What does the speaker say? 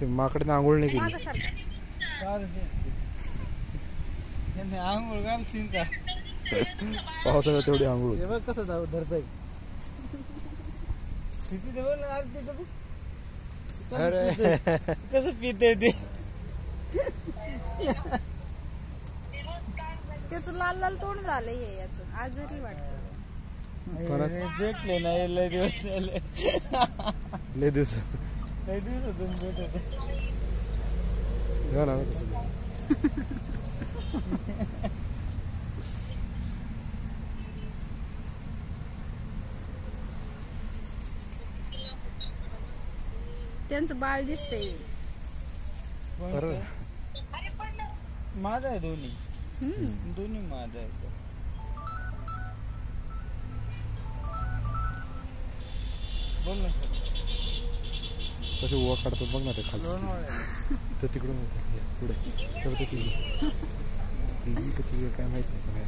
ते माकडे आंघोळ नाही केली. आंघोळ घाल सीन का? पावसाळ्यात तेवढी आंघोळ हे बघ कसं जाऊ धरतय. किती देवल आज ते बघ. कसं अरे. पितंय. कसं पिते ते. त्याचं लाल लाल तोंड झालंय हे याचं. आजारी वाटत. परत? हे भेटले ना हे लय दिवस झाले लय दिवस लय दिवसातून भेटत हो ना तसं. त्यांचं बाळ दिसतंय बरोबर. माझा आहे दोन्ही हम्म. दोन्ही माझा आहे बोल ना कसे ओवा काढतात बघ ना ते खाली दोन वाळे. तर तिकडून होतं. हे, पुढे तर ते तिघी तिघी का तिघी काय माहित नाही पण आहे.